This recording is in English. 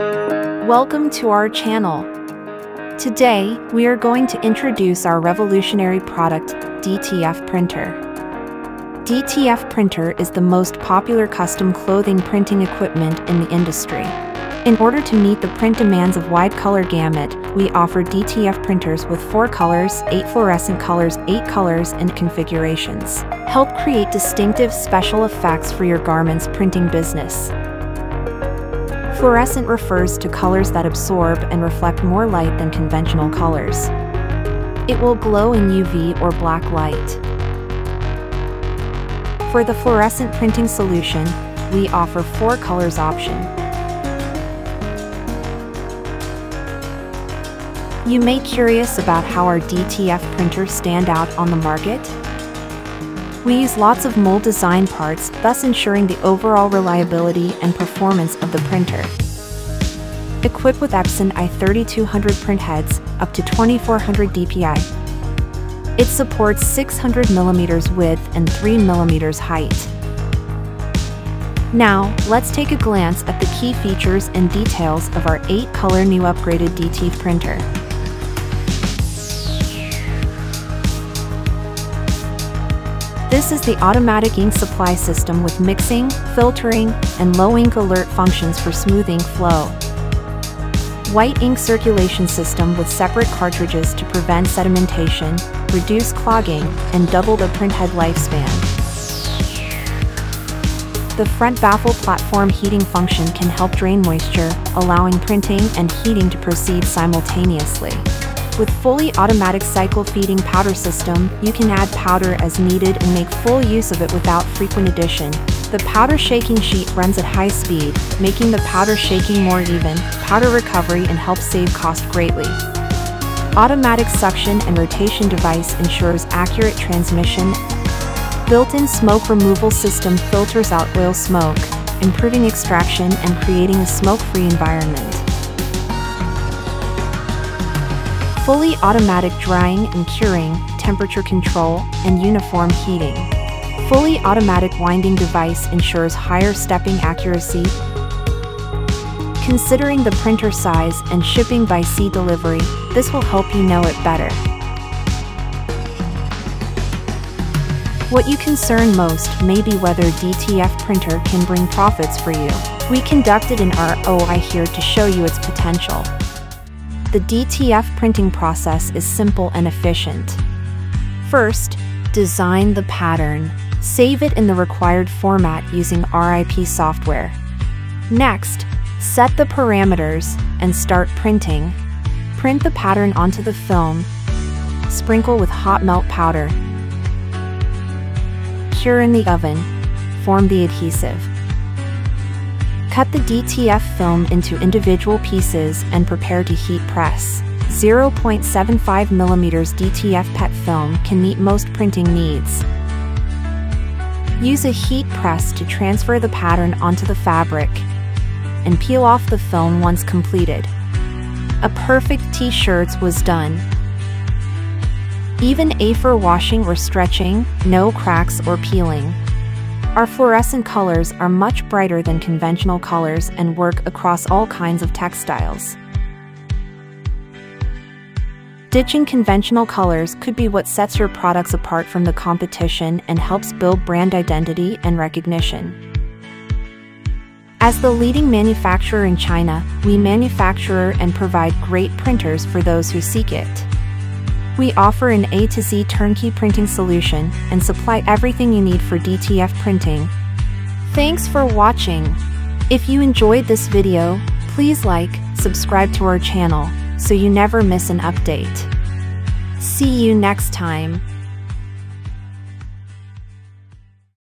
Welcome to our channel. Today, we are going to introduce our revolutionary product, DTF Printer. DTF Printer is the most popular custom clothing printing equipment in the industry. In order to meet the print demands of wide color gamut, we offer DTF printers with 4 colors, 8 fluorescent colors, 8 colors, and configurations. Help create distinctive special effects for your garment's printing business. Fluorescent refers to colors that absorb and reflect more light than conventional colors. It will glow in UV or black light. For the fluorescent printing solution, we offer 4 colors option. You may curious about how our DTF printers stand out on the market? We use lots of mold design parts, thus ensuring the overall reliability and performance of the printer. Equipped with Epson i3200 print heads, up to 2400 dpi. It supports 600mm width and 3mm height. Now, let's take a glance at the key features and details of our 8-color new upgraded DT printer. This is the automatic ink supply system with mixing, filtering, and low ink alert functions for smoothing flow. White ink circulation system with separate cartridges to prevent sedimentation, reduce clogging, and double the printhead lifespan. The front baffle platform heating function can help drain moisture, allowing printing and heating to proceed simultaneously. With fully automatic cycle feeding powder system, you can add powder as needed and make full use of it without frequent addition. The powder shaking sheet runs at high speed, making the powder shaking more even, powder recovery and helps save cost greatly. Automatic suction and rotation device ensures accurate transmission. Built-in smoke removal system filters out oil smoke, improving extraction and creating a smoke-free environment. Fully automatic drying and curing, temperature control, and uniform heating. Fully automatic winding device ensures higher stepping accuracy. Considering the printer size and shipping by sea delivery, this will help you know it better. What you concern most may be whether DTF printer can bring profits for you. We conducted an ROI here to show you its potential. The DTF printing process is simple and efficient. First, design the pattern. Save it in the required format using RIP software. Next, set the parameters and start printing. Print the pattern onto the film. Sprinkle with hot melt powder. Cure in the oven. Form the adhesive. Cut the DTF film into individual pieces and prepare to heat press. 0.75mm DTF PET film can meet most printing needs. Use a heat press to transfer the pattern onto the fabric and peel off the film once completed. A perfect t-shirts was done. Even A for washing or stretching, no cracks or peeling. Our fluorescent colors are much brighter than conventional colors and work across all kinds of textiles. Ditching conventional colors could be what sets your products apart from the competition and helps build brand identity and recognition. As the leading manufacturer in China, we manufacture and provide great printers for those who seek it. We offer an A to Z turnkey printing solution and supply everything you need for DTF printing. Thanks for watching. If you enjoyed this video, please like, subscribe to our channel, so you never miss an update. See you next time.